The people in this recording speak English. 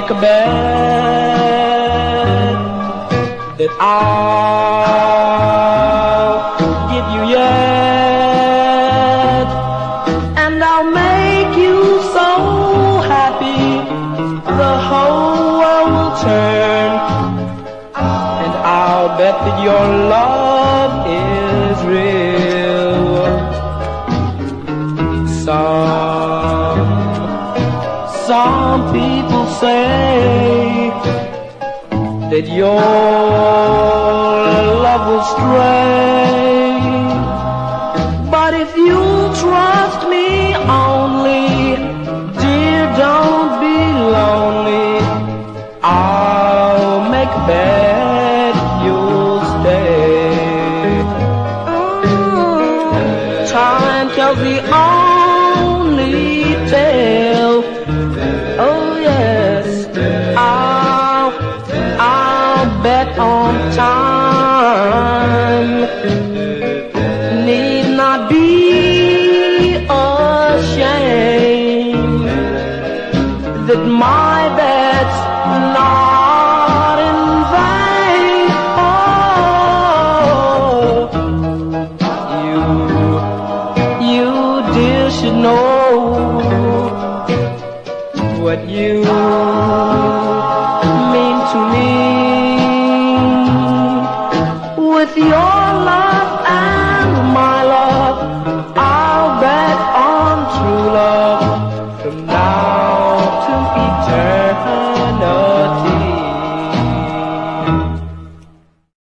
make a bet that I'll give you yet, and I'll make you so happy the whole world will turn, and I'll bet that your love some people say that your love will stray. But if you trust me only, dear, don't be lonely. I'll make a bet you'll stay. Time tells the only I'll on time. Need not be ashamed that my bet's not in vain. Oh, you you dear should know what you mean to me with your love and my love, I'll bet on true love from now to eternity.